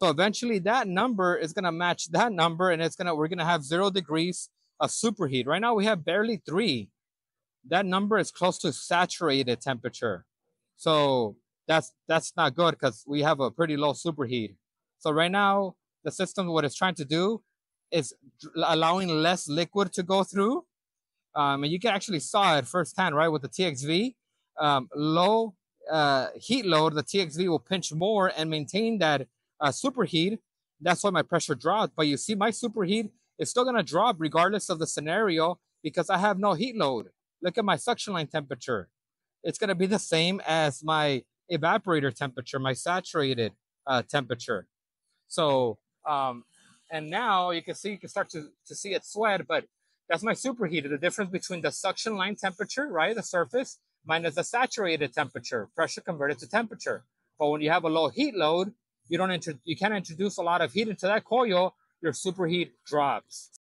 So eventually that number is gonna match that number and it's gonna, we're gonna have zero degrees of superheat. Right now we have barely three. That number is close to saturated temperature. So that's that's not good because we have a pretty low superheat. So right now the system, what it's trying to do is allowing less liquid to go through. Um, and you can actually saw it firsthand, right, with the TXV. Um, low uh, heat load, the TXV will pinch more and maintain that uh, superheat. That's why my pressure dropped. But you see, my superheat is still going to drop regardless of the scenario because I have no heat load. Look at my suction line temperature. It's going to be the same as my evaporator temperature, my saturated uh, temperature. So, um, and now you can see, you can start to, to see it sweat, but that's my superheater. The difference between the suction line temperature, right, the surface, minus the saturated temperature, pressure converted to temperature. But when you have a low heat load, you don't inter- you can't introduce a lot of heat into that coil, your superheat drops.